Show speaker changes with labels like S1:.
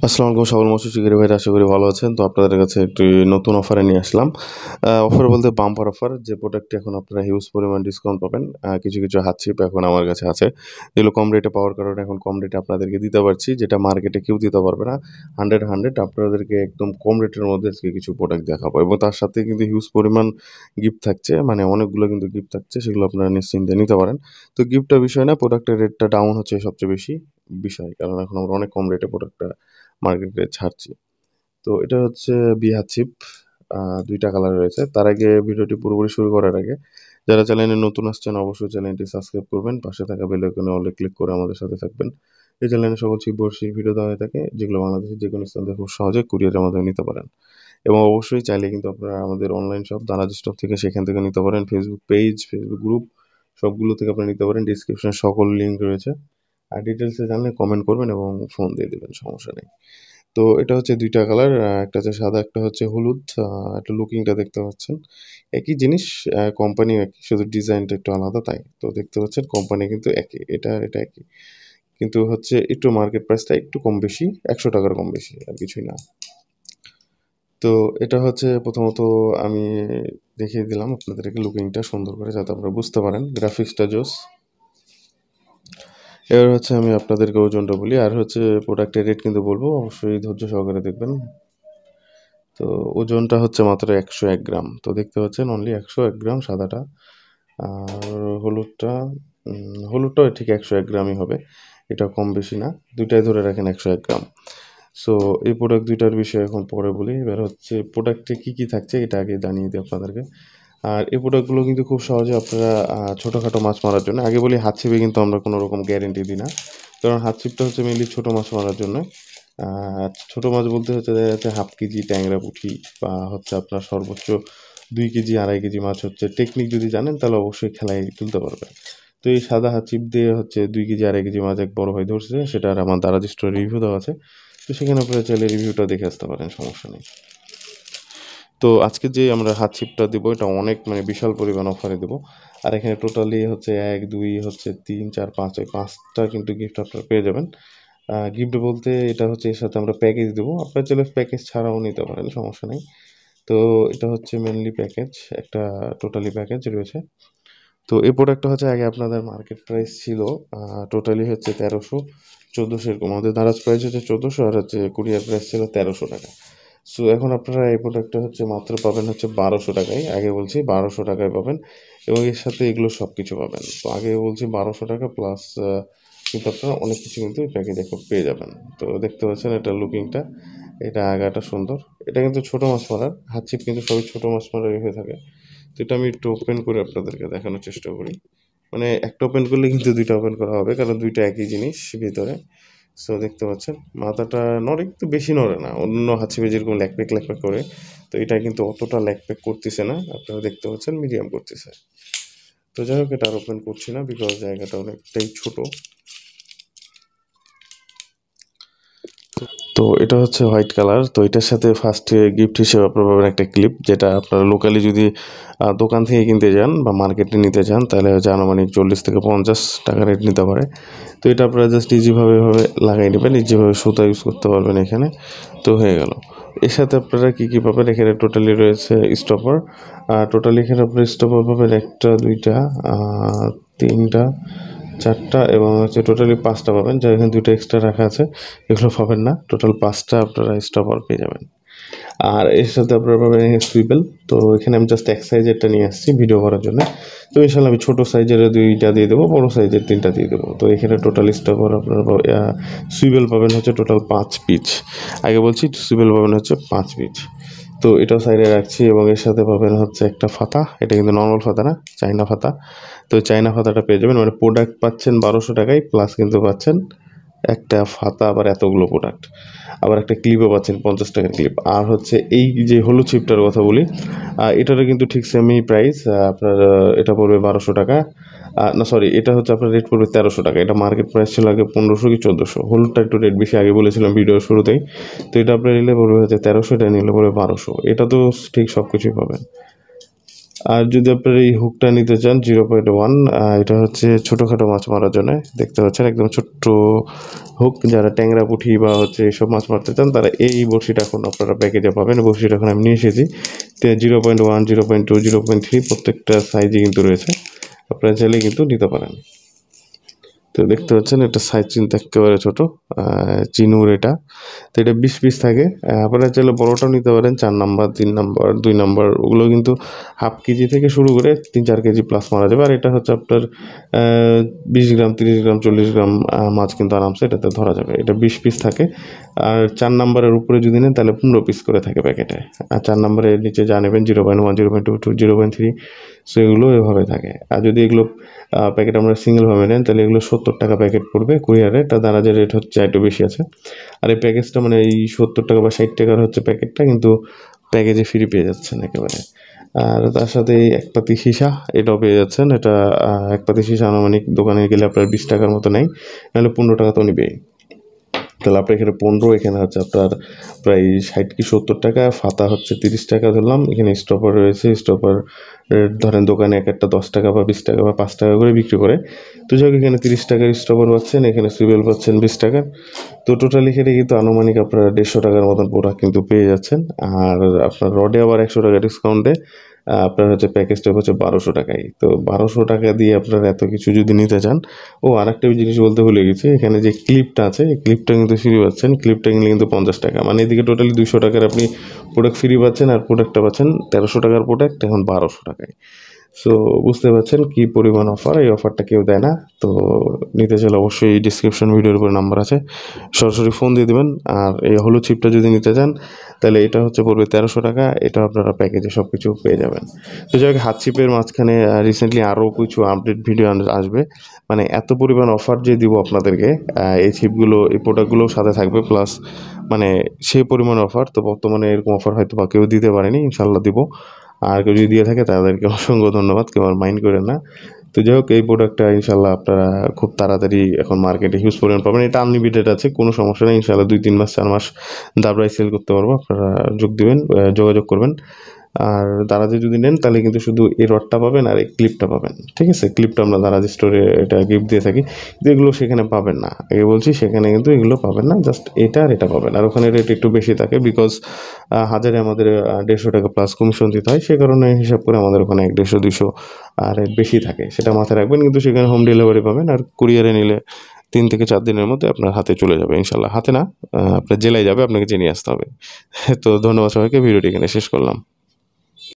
S1: আসসালামু আলাইকুম সকল মৎস্য শিকারী ভাইরা, আশা করি ভালো আছেন। তো আপনাদের কাছে একটি নতুন অফারে নিয়ে আসলাম। অফার বলতে বাম্পার অফার যে প্রোডাক্টটি এখন আপনারা হিউজ পরিমাণ ডিসকাউন্ট পাবেন কিছু কিছু হাত ছিপ এখন আমার কাছে আছে। যেগুলো কম রেটে পাওয়ার কারণে এখন কম রেটে আপনাদেরকে দিতে পারছি, যেটা মার্কেটে কেউ দিতে পারবে না। হান্ড্রেড হান্ড্রেড আপনাদেরকে একদম কম রেটের মধ্যে আজকে কিছু প্রোডাক্ট দেখাবো। এবং তার সাথে কিন্তু হিউজ পরিমাণ গিফট থাকছে মানে অনেকগুলো কিন্তু গিফট থাকছে, সেগুলো আপনারা নিশ্চিন্তে নিতে পারেন। তো গিফটটা বিষয় না প্রোডাক্টের রেটটা ডাউন হচ্ছে সবচেয়ে বেশি। বিষয়। কারণ এখন আমরা অনেক কম রেটে প্রোডাক্টটা মার্কেটে ছাড়ছি। তো এটা হচ্ছে বিহার চিপ দুইটা কালার রয়েছে। তার আগে ভিডিওটি পুরোপুরি শুরু করার আগে যারা চ্যানেলে নতুন আসছেন, অবশ্যই চ্যানেলটি সাবস্ক্রাইব করবেন। পাশে থাকা বেল আইকনে অলে ক্লিক করে আমাদের সাথে থাকবেন। এই চ্যানেলে সকল চিপ বর্ষির ভিডিও দেওয়া হয়ে থাকে, যেগুলো বাংলাদেশের যে কোনো স্থান থেকে খুব সহজে কুরিয়ারের মাধ্যমে নিতে পারেন। এবং অবশ্যই চাইলে কিন্তু আপনারা আমাদের অনলাইন শপ দারাজ স্টপ থেকে সেখান থেকে নিতে পারেন। ফেসবুক পেজ ফেসবুক গ্রুপ সবগুলো থেকে আপনারা নিতে পারেন। ডিসক্রিপশনে সকল লিঙ্ক রয়েছে। আর ডিটেলসে জানলে কমেন্ট করবেন এবং ফোন দিয়ে দেবেন, সমস্যা নেই। তো এটা হচ্ছে দুইটা কালার একটা হচ্ছে সাদা, একটা হচ্ছে হলুদ। একটা লুকিংটা দেখতে পাচ্ছেন। একই জিনিস কোম্পানি একই, শুধু ডিজাইনটা একটু আলাদা, তাই? তো দেখতে পাচ্ছেন কোম্পানি কিন্তু একই, এটা এটা একই। কিন্তু হচ্ছে একটু মার্কেট প্রাইসটা একটু কম বেশি, একশো টাকার কম বেশি, আর কিছুই না। তো এটা হচ্ছে প্রথমত আমি দেখিয়ে দিলাম আপনাদেরকে লুকিংটা সুন্দর করে, যাতে আপনারা বুঝতে পারেন। গ্রাফিক্সটা জোস। এবার হচ্ছে আমি আপনাদেরকে ওজনটা বলি, আর হচ্ছে প্রোডাক্টের রেট কিন্তু বলব, অবশ্যই ধৈর্য সহকারে দেখবেন। তো ওজনটা হচ্ছে মাত্র একশো এক গ্রাম, তো দেখতে পাচ্ছেন অনলি একশো এক গ্রাম সাদাটা। আর হলুদটা হলুদটাও ঠিক একশো এক গ্রামই হবে, এটা কম বেশি না, দুইটাই ধরে রাখেন একশো এক গ্রাম। সো এই প্রোডাক্ট দুইটার বিষয়ে এখন পরে বলি, এবার হচ্ছে প্রোডাক্টে কী কী থাকছে, এটা আগে জানিয়ে দিই আপনাদেরকে। আর এই প্রোডাক্টগুলো কিন্তু খুব সহজে আপনারা ছোটোখাটো মাছ মারার জন্য, আগে বলি হাত ছিপে কিন্তু আমরা কোনো রকম গ্যারেন্টি দিই না। কারণ হাত ছিপটা হচ্ছে মেনলি ছোটো মাছ মারার জন্য। ছোটো মাছ বলতে হচ্ছে দেখা যাচ্ছে হাফ কেজি ট্যাংরা পুঁটি বা হচ্ছে আপনার সর্বোচ্চ দুই কেজি, আড়াই কেজি মাছ হচ্ছে। টেকনিক যদি জানেন তাহলে অবশ্যই খেলায় তুলতে পারবেন। তো এই সাদা হাত ছিপ দিয়ে হচ্ছে দুই কেজি, আড়াই কেজি মাছ এক বড় ভাই ধরছে সেটার আমার দারাজ স্টোরে রিভিউ দেওয়া আছে। তো সেখানে আপনারা চাইলে রিভিউটা দেখে আসতে পারেন, সমস্যা নেই। তো আজকে যে আমরা হাত ছিপটা দেবো, এটা অনেক মানে বিশাল পরিমাণ অফারে দেবো। আর এখানে টোটালি হচ্ছে এক, দুই, হচ্ছে তিন, চার, পাঁচ ওই পাঁচটা কিন্তু গিফট আপনারা পেয়ে যাবেন। গিফট বলতে এটা হচ্ছে এর সাথে আমরা প্যাকেজ দেবো। আপনার চাইলে প্যাকেজ ছাড়াও নিতে পারেন, সমস্যা নেই। তো এটা হচ্ছে মেনলি প্যাকেজ একটা টোটালি প্যাকেজ রয়েছে। তো এই প্রোডাক্টটা হচ্ছে আগে আপনাদের মার্কেট প্রাইস ছিল টোটালি হচ্ছে তেরোশো, চোদ্দোশো এরকম। আমাদের দারাজ প্রাইস হচ্ছে চোদ্দোশো আর হচ্ছে কুরিয়ার প্রাইস ছিল তেরোশো টাকা। সো এখন আপনারা এই প্রোডাক্টটা হচ্ছে মাত্র পাবেন হচ্ছে বারোশো টাকায়। আগে বলছি বারোশো টাকায় পাবেন এবং এর সাথে এগুলো সব কিছু পাবেন। তো আগে বলছি বারোশো টাকা প্লাস কিন্তু আপনারা অনেক কিছু কিন্তু এই প্যাকেজে পেয়ে যাবেন। তো দেখতে পাচ্ছেন এটা লুকিংটা এটা আগাটা সুন্দর। এটা কিন্তু ছোটো মাছ মারার, হাত ছিপ কিন্তু সবই ছোটো মাছ মারারই হয়ে থাকে। তো এটা আমি একটু ওপেন করে আপনাদেরকে দেখানোর চেষ্টা করি। মানে একটা ওপেন করলে কিন্তু দুইটা ওপেন করা হবে, কারণ দুইটা একই জিনিস ভিতরে। সো দেখতে পাচ্ছেন, মাথাটা নড়ে একটু বেশি নড়ে না, অন্য হাঁচিবে যেরকম ল্যাকপ্যাক ল্যাকপ্যাক করে, তো এটা কিন্তু অতটা ল্যাকপ্যাক করতেছে না, আপনারা দেখতে পাচ্ছেন মিডিয়াম করতেছে। তো যাই হোক, এটা আর ওপেন করছি না বিকজ জায়গাটা অনেকটাই ছোট। তো এটা হচ্ছে হোয়াইট কালার। তো এটার সাথে ফার্স্টে গিফট হিসেবে আপনারা পাবেন একটা ক্লিপ যেটা আপনারা লোকালি যদি দোকান থেকে কিনতে যান বা মার্কেটে নিতে চান তাহলে হচ্ছে আনুমানিক চল্লিশ থেকে পঞ্চাশ টাকা রেট নিতে পারে। তো এটা আপনারা জাস্ট ইজিভাবে এভাবে লাগাই নেবেন ইজিভাবে সুতা ইউজ করতে পারবেন এখানে। তো হয়ে গেল। এর সাথে আপনারা কী কী পাবেন? এখানে টোটালি রয়েছে স্টপার টোটালি এখানে আপনারা স্টপার পাবেন একটা, দুইটা তিনটা চারটা এবং হচ্ছে টোটালি পাঁচটা পাবেন যার এখানে দুটো এক্সট্রা রাখা আছে, এগুলো পাবেন না টোটাল পাঁচটা আপনারা স্টপার পেয়ে যাবেন। আর এর সাথে আপনারা পাবেন সুইবেল তো এখানে আমি জাস্ট এক সাইজেরটা নিয়ে আসছি ভিডিও করার জন্য। তো ইনশাল্লাহ আমি ছোটো সাইজের দুইটা দিয়ে দেবো, বড়ো সাইজের তিনটা দিয়ে দেবো। তো এখানে টোটাল স্টপার আপনারা সুইবেল পাবেন হচ্ছে টোটাল পাঁচ পিচ আগে বলছি সুইবেল পাবেন হচ্ছে পাঁচ পিচ তো এটাও সাইডে রাখছি এবং এর সাথে পাবেন হচ্ছে একটা ফাতা। এটা কিন্তু নর্মাল ফাতা না চাইনা ফাতা। তো চাইনা ফাতাটা পেয়ে যাবেন মানে প্রোডাক্ট পাচ্ছেন বারোশো টাকায় প্লাস কিন্তু পাচ্ছেন একটা ফাতা আবার এতগুলো প্রোডাক্ট আবার একটা ক্লিপও পাচ্ছেন পঞ্চাশ টাকার ক্লিপ আর হচ্ছে এই যে হলুদ চিপটার কথা বলি এটারও কিন্তু ঠিক সেমই প্রাইস আপনার এটা পড়বে বারোশো টাকা। না সরি এটা হচ্ছে আপনার রেট পড়বে তেরোশো টাকা। এটা মার্কেট প্রাইস ছিল আগে পনেরোশো কি চোদ্দোশো। হলুদটা একটু রেট বেশি, আগে বলেছিলাম ভিডিও শুরুতেই। তো এটা আপনার নিলে পড়বে হচ্ছে তেরোশো, এটা নিলে পড়বে বারোশো। এটা তো ঠিক সব কিছুই পাবেন। আর যদি আপনার এই হুকটা নিতে চান জিরো পয়েন্ট ওয়ান এটা হচ্ছে ছোটোখাটো মাছ মারার জন্য। দেখতে পাচ্ছেন একদম ছোট্ট হুক যারা ট্যাংরা, পুঁঠি বা হচ্ছে এইসব মাছ মারতে চান, তারা এই বড়শিটা এখন আপনারা প্যাকেজে পাবেন। বড়শিটা এখন আমি নিয়ে এসেছি। Zero point one zero point two zero point three প্রত্যেকটা সাইজে কিন্তু রয়েছে। আপনারা চাইলে কিন্তু নিতে পারেন। তো দেখতে পাচ্ছেন এটা সাইজ কিন্তু একেবারে ছোটো চিনুর এটা। তো এটা বিশ পিস থাকে। আপনারা চাইলে বড়োটাও নিতে পারেন, চার নাম্বার, তিন নাম্বার, দুই নাম্বার, ওগুলো কিন্তু হাফ কেজি থেকে শুরু করে তিন চার কেজি প্লাস মারা যাবে। আর এটা হচ্ছে আপনার বিশ গ্রাম, তিরিশ গ্রাম, চল্লিশ গ্রাম মাছ কিন্তু আরামসে এটাতে ধরা যাবে। এটা বিশ পিস থাকে। আর চার নাম্বারের উপরে যদি নেন তাহলে পনেরো পিস করে থাকে প্যাকেটে। আর চার নাম্বারের নিচে যা নেবেন zero point one zero point two two zero point three so এগুলো এভাবে থাকে। আর যদি এগুলো প্যাকেট আমরা সিঙ্গেলভাবে নেন তাহলে এগুলো সত্তর টাকা প্যাকেট পড়বে কুরিয়ারে তার দারাজের রেট হচ্ছে একটু বেশি আছে। আর এই প্যাকেজটা মানে এই সত্তর টাকা বা ষাট টাকার হচ্ছে প্যাকেটটা কিন্তু প্যাকেজে ফ্রি পেয়ে যাচ্ছেন একেবারে। আর তার সাথে এক পাতি সীসা, এটাও পেয়ে যাচ্ছেন। এটা এক পাতি সীসা আনুমানিক দোকানে গেলে আপনার বিশ টাকার মতো নেই। নাহলে পনেরো টাকা তো নিবেই। তাহলে আপনার এখানে পনেরো, এখানে হচ্ছে আপনার প্রায় ষাট কি সত্তর টাকা, ফাতা হচ্ছে তিরিশ টাকা ধরলাম, এখানে স্টপার রয়েছে স্টপার ধরেন দোকানে এক একটা দশ টাকা বা বিশ টাকা বা পাঁচ টাকা করে বিক্রি করে। তো যাই এখানে তিরিশ টাকার স্টপার পাচ্ছেন, এখানে সুইবেল পাচ্ছেন বিশ টাকার তো টোটালি এখানে কিন্তু আনুমানিক আপনারা দেড়শো টাকার মতন প্রোডাক্ট কিন্তু পেয়ে যাচ্ছেন। আর আপনার রডে আবার একশো টাকা ডিসকাউন্টে আপনার হচ্ছে প্যাকেজটা হচ্ছে বারোশো টাকায়। তো বারোশো টাকা দিয়ে আপনারা এত কিছু যদি নিতে চান, ও আরেকটা জিনিস বলতে ভুলে গেছি, এখানে যে ক্লিপটা আছে ক্লিপটা কিন্তু ফ্রি পাচ্ছেন ক্লিপটা কিনলে কিন্তু পঞ্চাশ টাকা। মানে এদিকে টোটালি দুশো টাকার আপনি প্রোডাক্ট ফ্রি পাচ্ছেন আর প্রোডাক্টটা পাচ্ছেন তেরোশো টাকার প্রোডাক্ট এখন বারোশো টাকায়। সো বুঝতে পারছেন কী পরিমাণ অফার এই অফারটা কেউ দেয় না। তো নিতে চাইলে অবশ্যই ডিসক্রিপশন ভিডিওর উপরে নাম্বার আছে। সরাসরি ফোন দিয়ে দেবেন। আর এই হলুদ চিপটা যদি নিতে চান, তাহলে এটা হচ্ছে পড়বে তেরোশো টাকা। এটা আপনারা প্যাকেজে সব কিছু পেয়ে যাবেন। তো যাই হোক, হাত চিপের মাঝখানে রিসেন্টলি আরও কিছু আপডেট ভিডিও আসবে। মানে এত পরিমাণ অফার যে দিব আপনাদেরকে এই চিপগুলো এই প্রোডাক্টগুলোও সাথে থাকবে। প্লাস মানে সেই পরিমাণ অফার তো বর্তমানে এরকম অফার হয়তো বা কেউ দিতে পারেনি। ইনশাল্লাহ দিব। আর কেউ যদি দিয়ে থাকে, তাদেরকে অসংখ্য ধন্যবাদ, কেউ আর মাইন্ড করেন না। তো যাই হোক, এই প্রোডাক্টটা ইনশাল্লাহ আপনারা খুব তাড়াতাড়ি এখন মার্কেটে হিউজ পরিমাণ পাবেন। এটা আনলিমিটেড আছে, কোনো সমস্যা নেই। ইনশাল্লাহ দুই, তিন মাস, চার মাস দাবরাই সেল করতে পারব। আপনারা যোগ দেবেন যোগাযোগ করবেন। আর দারাজে যদি নেন, তাহলে কিন্তু শুধু এই রডটা পাবেন আর এই ক্লিপটা পাবেন। ঠিক আছে? ক্লিপটা আমরা দারাজ স্টোরে এটা গিফট দিয়ে থাকি, কিন্তু এগুলো সেখানে পাবেন না। আগে বলছি, সেখানে কিন্তু এগুলো পাবেন না জাস্ট এটা আর এটা পাবেন। আর ওখানে রেট একটু বেশি থাকে বিকজ হাজারে আমাদের দেড়শো টাকা প্লাস কমিশন দিতে হয়। সে কারণে হিসাব করে আমাদের ওখানে এক দেড়শো দুশো রেট বেশি থাকে। সেটা মাথায় রাখবেন, কিন্তু সেখানে হোম ডেলিভারি পাবেন। আর কুরিয়ারে নিলে তিন থেকে চার দিনের মধ্যে আপনার হাতে চলে যাবে ইনশাল্লাহ হাতে না আপনার জেলায় যাবে, আপনাকে জেনে আসতে হবে। তো ধন্যবাদ সবাইকে, ভিডিওটি এখানে শেষ করলাম।